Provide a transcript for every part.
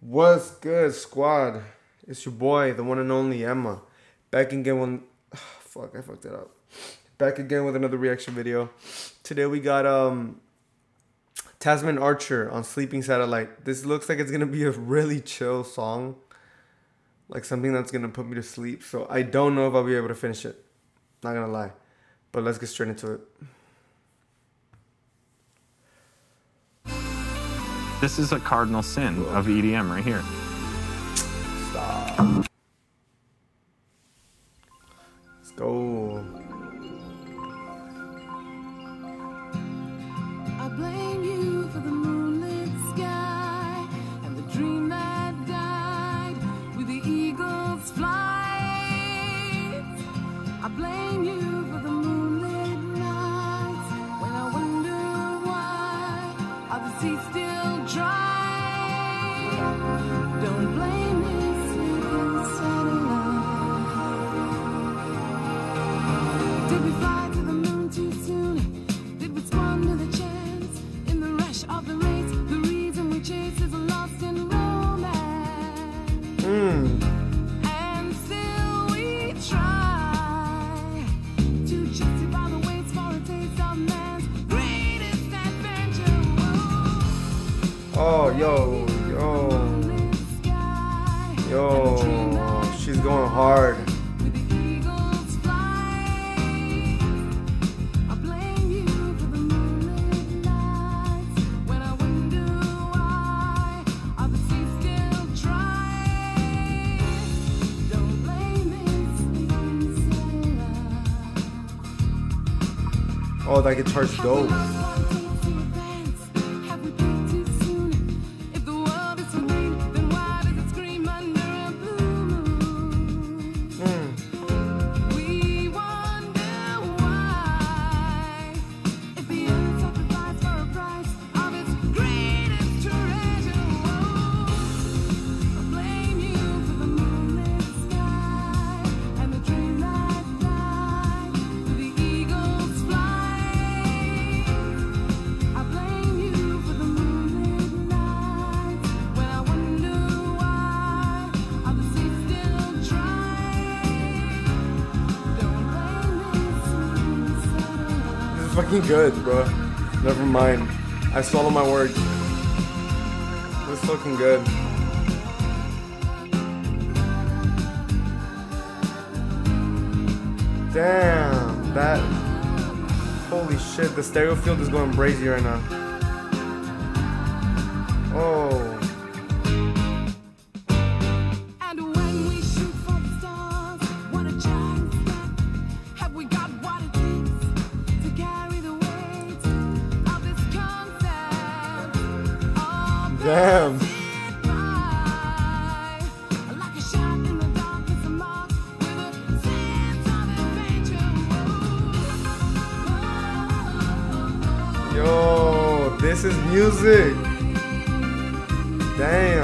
What's good, squad? It's your boy, the one and only Emma. Back again when fuck, I fucked it up. Back again with another reaction video. Today we got um Tasmin Archer on Sleeping Satellite. This looks like it's gonna be a really chill song. Like something that's gonna put me to sleep. So I don't know if I'll be able to finish it. Not gonna lie. But let's get straight into it. This is a cardinal sin of EDM right here. Stop. Let's go. I still dry. Don't blame me, sleeping satellite. Oh, that guitar's dope. Fucking good, bro. Never mind. I swallow my words. Is fucking good. Damn, that. Holy shit, the stereo field is going crazy right now. Oh. Adventure. Yo, this is music. Damn.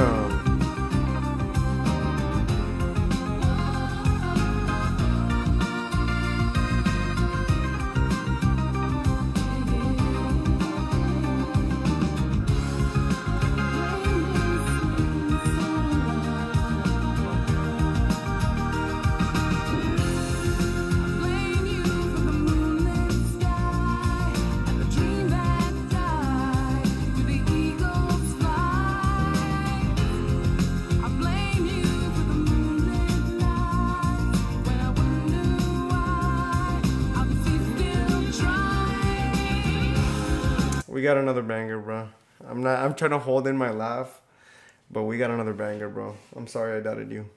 We got another banger, bro. I'm not. I'm trying to hold in my laugh, but we got another banger, bro. I'm sorry I doubted you.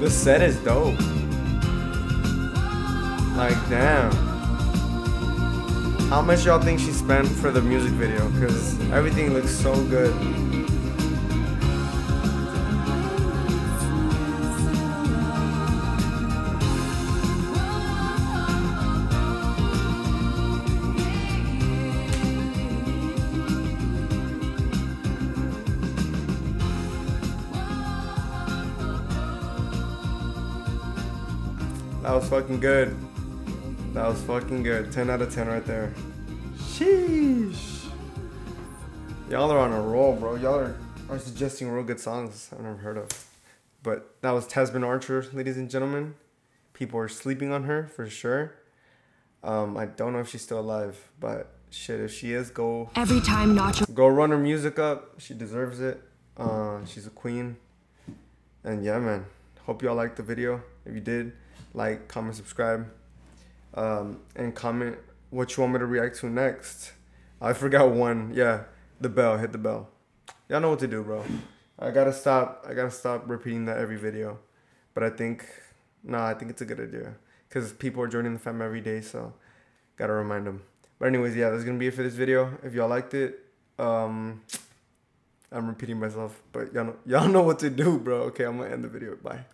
The set is dope. Like, damn. How much y'all think she spent for the music video? Cause everything looks so good. That was fucking good. That was fucking good. 10 out of 10 right there. Sheesh. Y'all are on a roll, bro. Y'all are, are suggesting real good songs I've never heard of. But that was Tasmin Archer, ladies and gentlemen. People are sleeping on her for sure. Um, I don't know if she's still alive, but shit, if she is, go Every time Nacho go run her music up. She deserves it. Uh, she's a queen. And yeah, man. Hope y'all liked the video. If you did, like, comment, subscribe, um, and comment what you want me to react to next. I forgot one. Yeah, the bell. Hit the bell. Y'all know what to do, bro. I gotta stop. I gotta stop repeating that every video. But I think, nah, I think it's a good idea because people are joining the fam every day, so gotta remind them. But anyways, yeah, that's gonna be it for this video. If y'all liked it, um, I'm repeating myself, but y'all know, y'all know what to do, bro. Okay, I'm gonna end the video. Bye.